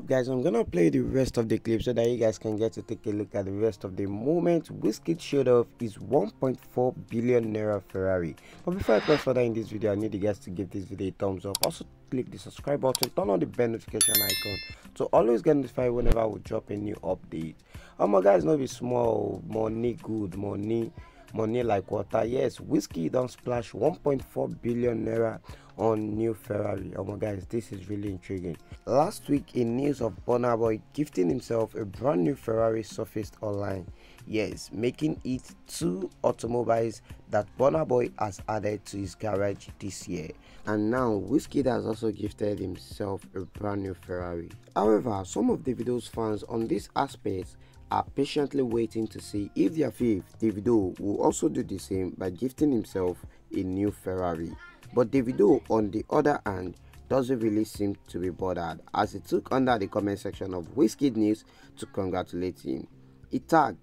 guys? I'm gonna play the rest of the clip so that you guys can get to take a look at the rest of the moment. Wizkid showed off his 1.4 billion naira ferrari. But before i go further in this video i need you guys to give this video a thumbs up. Also click the subscribe button. Turn on the bell notification icon to always get notified whenever I we drop a new update. Oh my guys no be small. Money good money money like water. Yes Wizkid don't splash 1.4 billion naira on new ferrari. Oh my guys this is really intriguing. Last week in news of Burna Boy gifting himself a brand new ferrari surfaced online. Yes making it two automobiles that Burna Boy has added to his garage this year. And now Wizkid has also gifted himself a brand new ferrari. However some of Davido's fans on this aspect are patiently waiting to see if their fifth Davido will also do the same by gifting himself a new Ferrari. But Davido on the other hand doesn't really seem to be bothered as he took under the comment section of Wizkid News to congratulate him. He tagged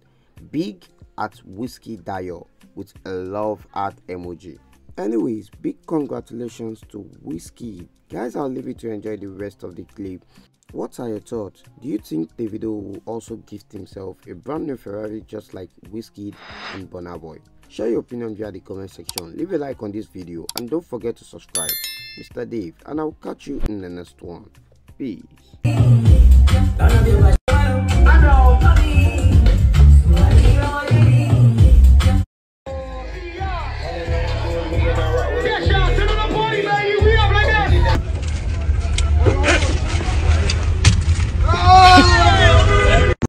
big at Whiskey Dio with a love heart emoji. Anyways, big congratulations to Wizkid Guys, I'll leave you to enjoy the rest of the clip. What are your thoughts? Do you think Davido will also gift himself a brand new Ferrari just like Wizkid and Burna Boy? Share your opinion via the comment section, leave a like on this video and don't forget to subscribe. Mr. Dave and I'll catch you in the next one. Peace.